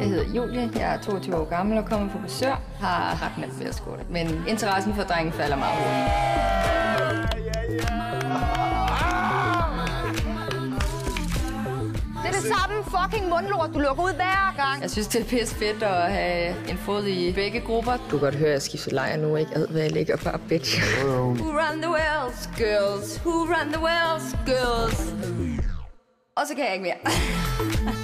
Jeg hedder Julie, jeg er 22 år gammel og kommer på Besør. Har ret nemt ved at skåle, men interessen for drengen falder meget hurtigt. Det er det samme fucking mundlort, du lukker ud hver gang. Jeg synes, det er pisse fedt at have en fod i begge grupper. Du kan godt høre, at jeg skifter lejr nu, ikke? Ad, hvad jeg ligger bare, bitch. Who run the world, girls? Who run the world, girls? Og så kan jeg ikke mere.